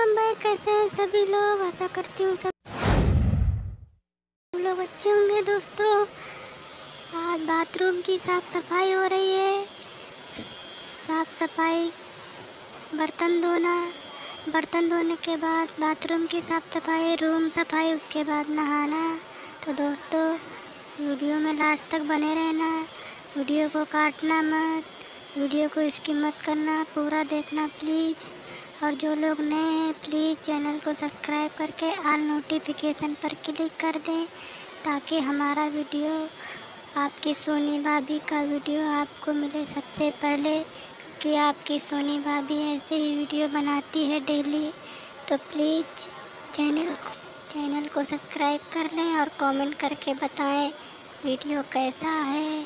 Welcome back कैसे हैं, सभी लोग आशा करती हूँ सब लोग अच्छे होंगे दोस्तों। आज बाथरूम की साफ़ सफ़ाई हो रही है। साफ़ सफ़ाई, बर्तन धोना। बर्तन धोने के बाद बाथरूम की साफ़ सफ़ाई, रूम सफ़ाई, उसके बाद नहाना। तो दोस्तों, वीडियो में लास्ट तक बने रहना। वीडियो को काटना मत। वीडियो को इसकी मत करना, पूरा देखना प्लीज़। और जो लोग नए हैं प्लीज़ चैनल को सब्सक्राइब करके आल नोटिफिकेशन पर क्लिक कर दें, ताकि हमारा वीडियो आपकी सोनी भाभी का वीडियो आपको मिले। सबसे पहले कि आपकी सोनी भाभी ऐसे ही वीडियो बनाती है डेली तो प्लीज़ चैनल चैनल को सब्सक्राइब कर लें और कमेंट करके बताएँ वीडियो कैसा है।